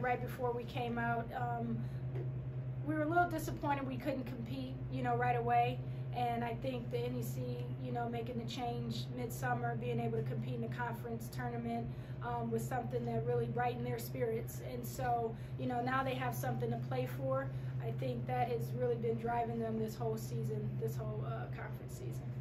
right before we came out. Um, we were a little disappointed we couldn't compete, you know, right away. And I think the NEC, you know, making the change midsummer, being able to compete in the conference tournament um, was something that really brightened their spirits. And so, you know, now they have something to play for. I think that has really been driving them this whole season, this whole uh, conference season.